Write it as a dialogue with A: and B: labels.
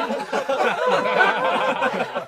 A: ハハハハ